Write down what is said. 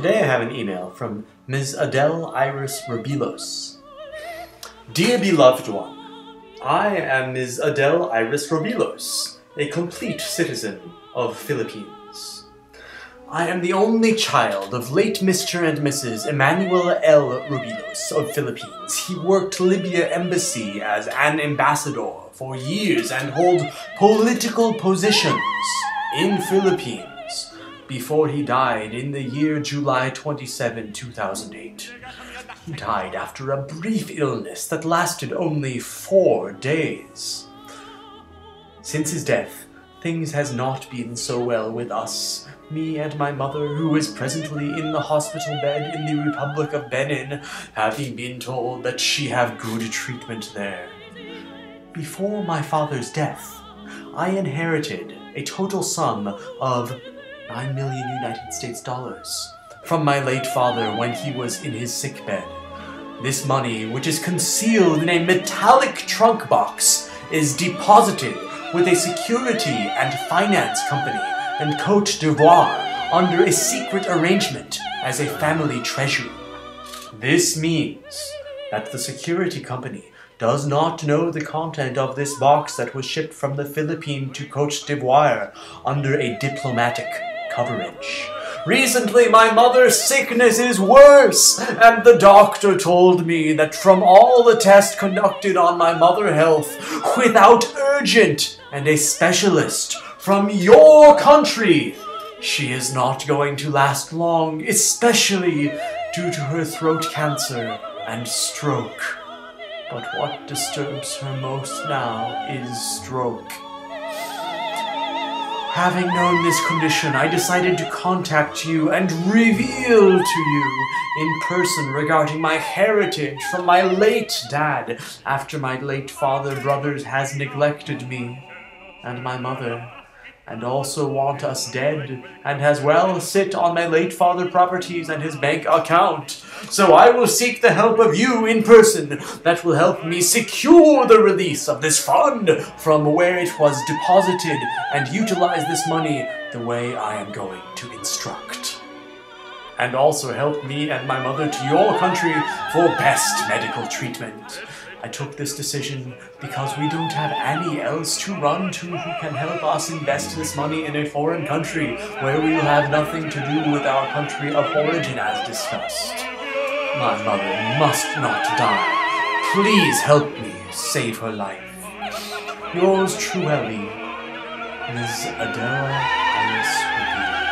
Today I have an email from Ms. Adelle Iris Robillos. Dear beloved one, I am Ms. Adelle Iris Robillos, a complete citizen of Philippines. I am the only child of late Mr. and Mrs. Emmanuel L. Robillos of Philippines. He worked Libya embassy as an ambassador for years and hold political positions in Philippines before he died in the year July 27, 2008. He died after a brief illness that lasted only four days. Since his death, things has not been so well with us, me and my mother, who is presently in the hospital bed in the Republic of Benin, having been told that she have good treatment there. Before my father's death, I inherited a total sum of 9 million United States dollars from my late father when he was in his sickbed. This money, which is concealed in a metallic trunk box, is deposited with a security and finance company in Cote d'Ivoire under a secret arrangement as a family treasury. This means that the security company does not know the content of this box that was shipped from the Philippines to Cote d'Ivoire under a diplomatic coverage. Recently, my mother's sickness is worse, and the doctor told me that from all the tests conducted on my mother health, without urgent and a specialist from your country, she is not going to last long, especially due to her throat cancer and stroke. But what disturbs her most now is stroke. Having known this condition, I decided to contact you and reveal to you in person regarding my heritage from my late dad after my late father brothers has neglected me and my mother and also want us dead, and as well sit on my late father properties and his bank account. So I will seek the help of you in person that will help me secure the release of this fund from where it was deposited and utilize this money the way I am going to instruct. And also help me and my mother to your country for best medical treatment. I took this decision because we don't have any else to run to who can help us invest this money in a foreign country where we will have nothing to do with our country of origin as discussed. My mother must not die. Please help me save her life. Yours truly, Ms. Adela Iris